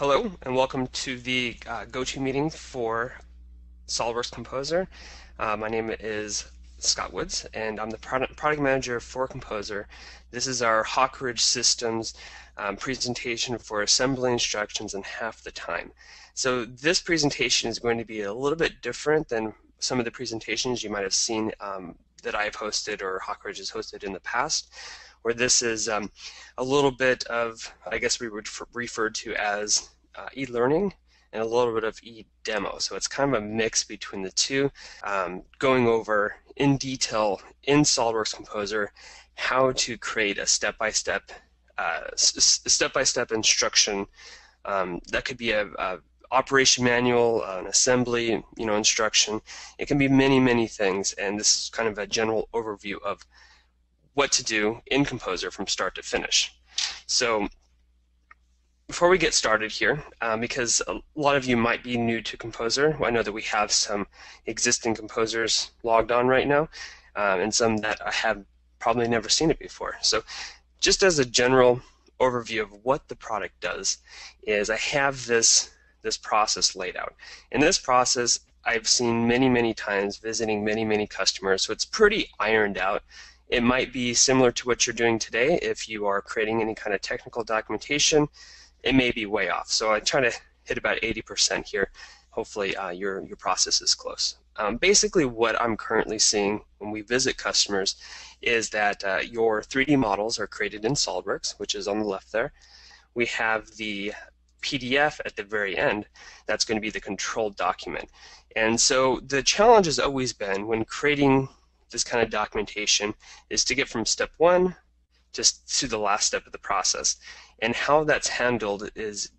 Hello, and welcome to the uh, GoToMeeting for SOLIDWORKS Composer. Uh, my name is Scott Woods, and I'm the product, product manager for Composer. This is our Hawk Ridge Systems um, presentation for assembly instructions in half the time. So this presentation is going to be a little bit different than some of the presentations you might have seen um, that I've hosted or Hawk Ridge has hosted in the past where this is um, a little bit of, I guess we would refer to as uh, e-learning and a little bit of e-demo. So it's kind of a mix between the two, um, going over in detail in SOLIDWORKS Composer how to create a step-by-step uh, step-by-step instruction um, that could be a, a operation manual, an assembly, you know, instruction. It can be many, many things, and this is kind of a general overview of what to do in Composer from start to finish. So before we get started here, um, because a lot of you might be new to Composer, I know that we have some existing composers logged on right now, um, and some that I have probably never seen it before. So just as a general overview of what the product does is I have this this process laid out. In this process, I've seen many, many times visiting many, many customers, so it's pretty ironed out it might be similar to what you're doing today if you are creating any kind of technical documentation. It may be way off. So I try to hit about 80% here. Hopefully uh, your, your process is close. Um, basically what I'm currently seeing when we visit customers is that uh, your 3D models are created in SOLIDWORKS, which is on the left there. We have the PDF at the very end. That's going to be the controlled document. And so the challenge has always been when creating this kind of documentation is to get from step one just to the last step of the process. And how that's handled is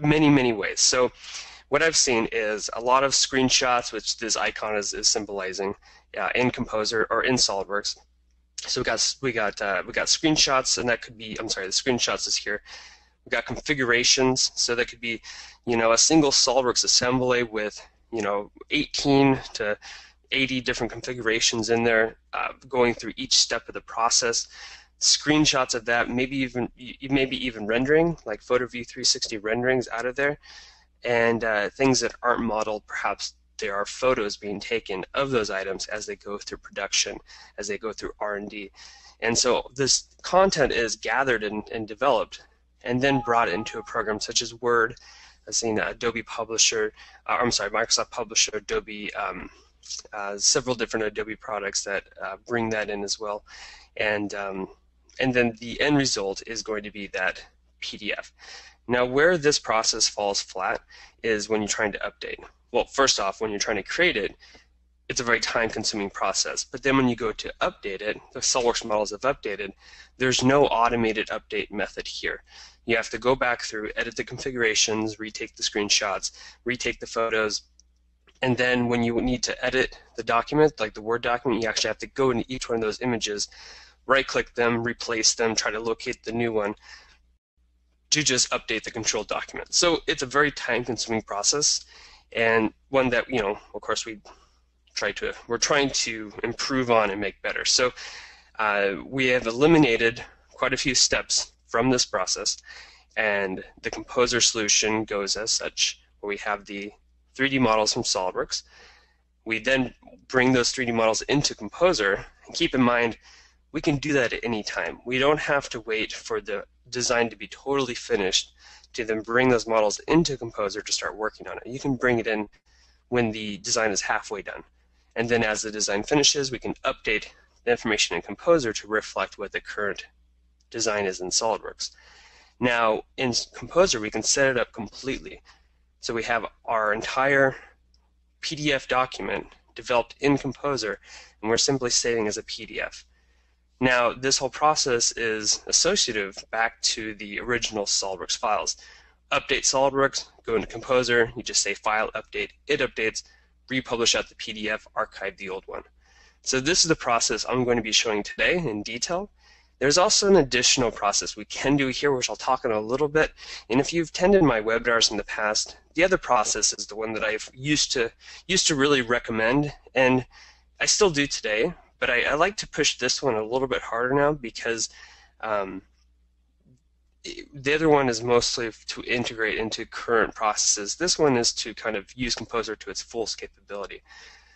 many, many ways. So what I've seen is a lot of screenshots, which this icon is, is symbolizing uh, in Composer or in SolidWorks. So we got we got uh, we got screenshots, and that could be I'm sorry, the screenshots is here. We got configurations, so that could be, you know, a single SolidWorks assembly with you know 18 to 80 different configurations in there, uh, going through each step of the process. Screenshots of that, maybe even maybe even rendering, like PhotoView 360 renderings out of there, and uh, things that aren't modeled. Perhaps there are photos being taken of those items as they go through production, as they go through R&D, and so this content is gathered and, and developed, and then brought into a program such as Word. I've seen Adobe Publisher, uh, I'm sorry, Microsoft Publisher, Adobe. Um, several different Adobe products that uh, bring that in as well, and um, and then the end result is going to be that PDF. Now, where this process falls flat is when you're trying to update. Well, first off, when you're trying to create it, it's a very time-consuming process. But then when you go to update it, the SOLIDWORKS models have updated, there's no automated update method here. You have to go back through, edit the configurations, retake the screenshots, retake the photos, and then when you need to edit the document, like the Word document, you actually have to go into each one of those images, right-click them, replace them, try to locate the new one to just update the control document. So it's a very time-consuming process, and one that you know, of course, we try to we're trying to improve on and make better. So uh, we have eliminated quite a few steps from this process, and the composer solution goes as such, where we have the 3D models from SOLIDWORKS. We then bring those 3D models into Composer, and keep in mind, we can do that at any time. We don't have to wait for the design to be totally finished to then bring those models into Composer to start working on it. You can bring it in when the design is halfway done. And then as the design finishes, we can update the information in Composer to reflect what the current design is in SOLIDWORKS. Now, in Composer, we can set it up completely. So we have our entire PDF document developed in Composer, and we're simply saving as a PDF. Now, this whole process is associative back to the original SOLIDWORKS files. Update SOLIDWORKS, go into Composer, you just say File Update, it updates, republish out the PDF, archive the old one. So this is the process I'm going to be showing today in detail. There's also an additional process we can do here, which I'll talk in a little bit. And if you've attended my webinars in the past, the other process is the one that I've used to used to really recommend, and I still do today. But I, I like to push this one a little bit harder now because um, the other one is mostly to integrate into current processes. This one is to kind of use Composer to its fullest capability.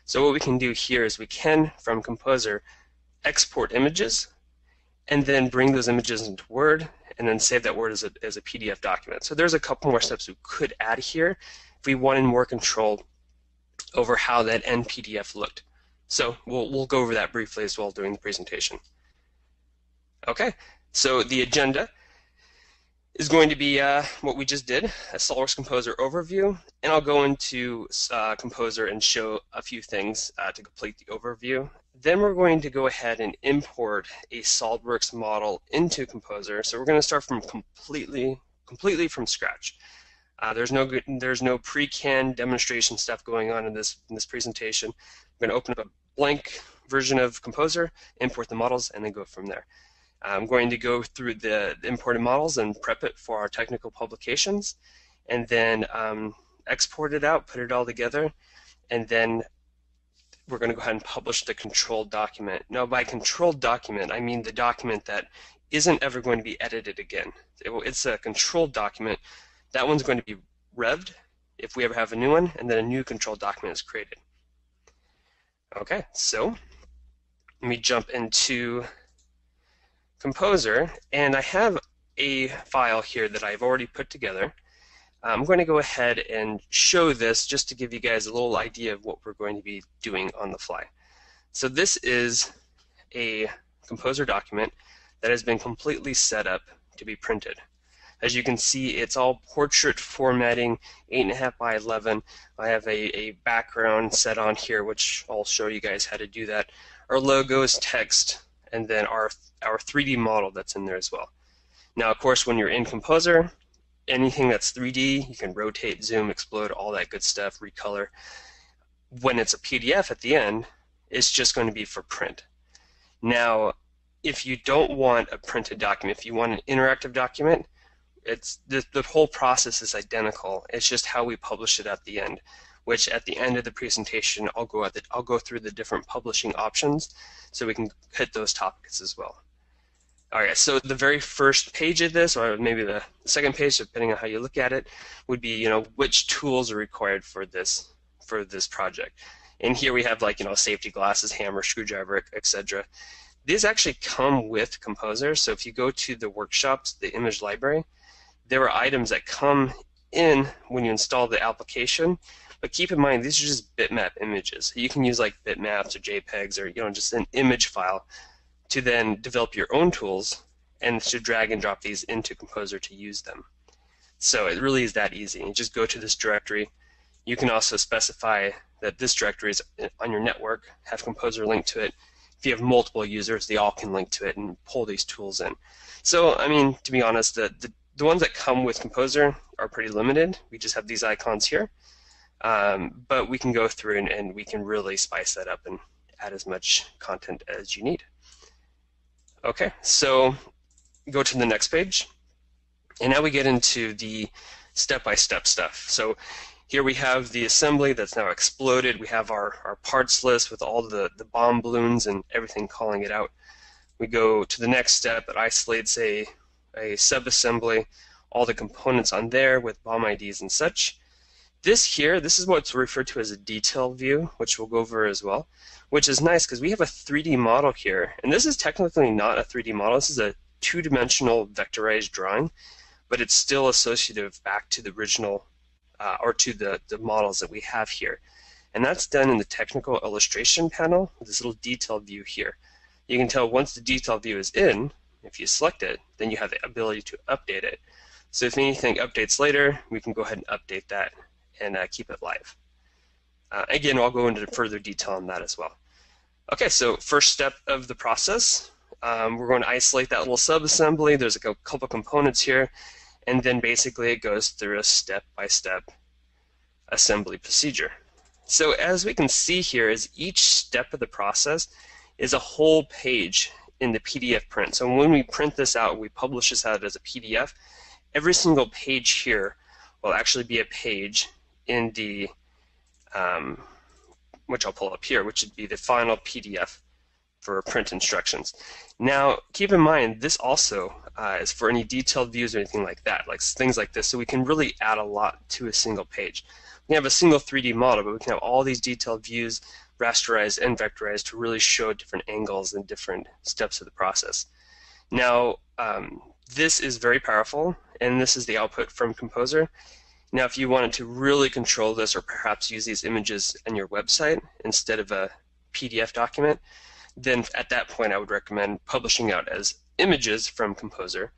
So what we can do here is we can, from Composer, export images and then bring those images into Word and then save that Word as a, as a PDF document. So there's a couple more steps we could add here if we wanted more control over how that end PDF looked. So we'll, we'll go over that briefly as well during the presentation. Okay, so the agenda is going to be uh, what we just did, a SOLIDWORKS Composer overview, and I'll go into uh, Composer and show a few things uh, to complete the overview. Then we're going to go ahead and import a SOLIDWORKS model into Composer. So we're going to start from completely, completely from scratch. Uh, there's no there's no pre-canned demonstration stuff going on in this in this presentation. I'm going to open up a blank version of Composer, import the models, and then go from there. I'm going to go through the imported models and prep it for our technical publications, and then um, export it out, put it all together, and then we're going to go ahead and publish the controlled document. Now, by controlled document, I mean the document that isn't ever going to be edited again. It's a controlled document. That one's going to be revved if we ever have a new one, and then a new controlled document is created. Okay, so let me jump into Composer, and I have a file here that I've already put together. I'm going to go ahead and show this just to give you guys a little idea of what we're going to be doing on the fly. So this is a Composer document that has been completely set up to be printed. As you can see, it's all portrait formatting, 8.5 by 11. I have a, a background set on here, which I'll show you guys how to do that. Our logos, text, and then our, our 3D model that's in there as well. Now, of course, when you're in Composer, anything that's 3D, you can rotate, zoom, explode, all that good stuff, recolor. When it's a PDF at the end, it's just going to be for print. Now, if you don't want a printed document, if you want an interactive document, it's the, the whole process is identical. It's just how we publish it at the end which at the end of the presentation, I'll go, the, I'll go through the different publishing options so we can hit those topics as well. All right, so the very first page of this, or maybe the second page, depending on how you look at it, would be, you know, which tools are required for this for this project. And here we have like, you know, safety glasses, hammer, screwdriver, etc. These actually come with Composer. So if you go to the workshops, the image library, there are items that come in when you install the application but keep in mind, these are just bitmap images. You can use like bitmaps or JPEGs or you know just an image file to then develop your own tools and to drag and drop these into Composer to use them. So it really is that easy. You just go to this directory. You can also specify that this directory is uh, on your network, have Composer linked to it. If you have multiple users, they all can link to it and pull these tools in. So, I mean, to be honest, the, the, the ones that come with Composer are pretty limited. We just have these icons here. Um, but we can go through and, and we can really spice that up and add as much content as you need. Okay, so go to the next page. And now we get into the step-by-step -step stuff. So here we have the assembly that's now exploded. We have our, our parts list with all the, the BOM balloons and everything calling it out. We go to the next step. It isolates a, a sub-assembly, all the components on there with BOM IDs and such. This here, this is what's referred to as a detail view, which we'll go over as well, which is nice because we have a 3D model here. And this is technically not a 3D model. This is a two-dimensional vectorized drawing, but it's still associative back to the original uh, or to the, the models that we have here. And that's done in the technical illustration panel, this little detail view here. You can tell once the detail view is in, if you select it, then you have the ability to update it. So if anything updates later, we can go ahead and update that and uh, keep it live. Uh, again, I'll go into further detail on that as well. Okay, so first step of the process, um, we're going to isolate that little subassembly. There's a couple components here, and then basically it goes through a step-by-step -step assembly procedure. So as we can see here, is each step of the process is a whole page in the PDF print. So when we print this out, we publish this out as a PDF, every single page here will actually be a page in the, um, which I'll pull up here, which would be the final PDF for print instructions. Now, keep in mind, this also uh, is for any detailed views or anything like that, like things like this. So we can really add a lot to a single page. We have a single 3D model, but we can have all these detailed views rasterized and vectorized to really show different angles and different steps of the process. Now, um, this is very powerful, and this is the output from Composer. Now, if you wanted to really control this or perhaps use these images on your website instead of a PDF document, then at that point I would recommend publishing out as images from Composer,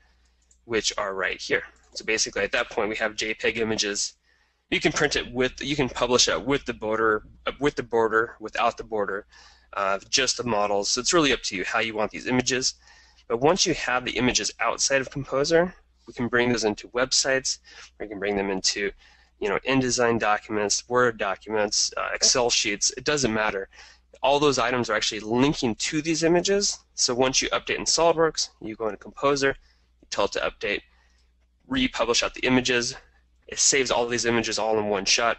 which are right here. So basically at that point we have JPEG images. You can print it with, you can publish it with the border, with the border, without the border, uh, just the models. So it's really up to you how you want these images. But once you have the images outside of Composer, we can bring those into websites. We can bring them into, you know, InDesign documents, Word documents, uh, Excel sheets. It doesn't matter all those items are actually linking to these images. So once you update in SOLIDWORKS, you go into Composer, you tell it to update, republish out the images. It saves all these images all in one shot.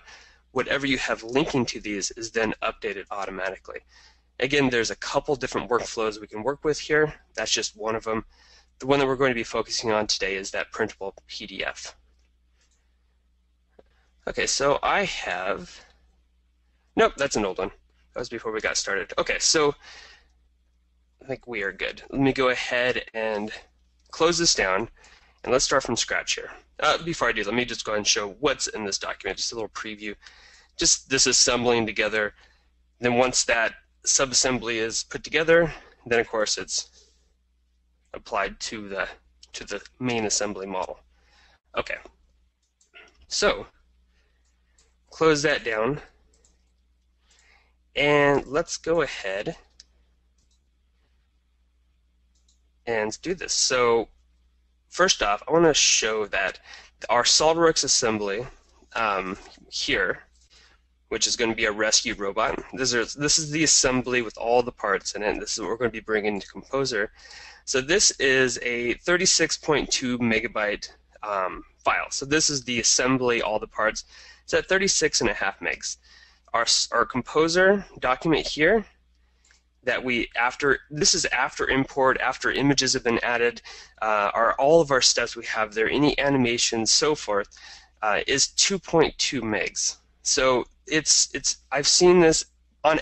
Whatever you have linking to these is then updated automatically. Again, there's a couple different workflows we can work with here. That's just one of them. The one that we're going to be focusing on today is that printable PDF. Okay, so I have, nope, that's an old one. That was before we got started. Okay, so I think we are good. Let me go ahead and close this down, and let's start from scratch here. Uh, before I do, let me just go ahead and show what's in this document, just a little preview. Just this assembling together. Then once that subassembly is put together, then of course it's applied to the to the main assembly model. Okay. So close that down. And let's go ahead and do this. So first off, I want to show that our SOLIDWORKS assembly um, here, which is going to be a rescue robot. This is, this is the assembly with all the parts in it. This is what we're going to be bringing to Composer. So this is a 36.2 megabyte um, file. So this is the assembly, all the parts. It's at 36 and a half megs our, our composer document here that we after this is after import after images have been added uh, are all of our steps we have there any animations so forth uh, is 2.2 megs so it's it's I've seen this on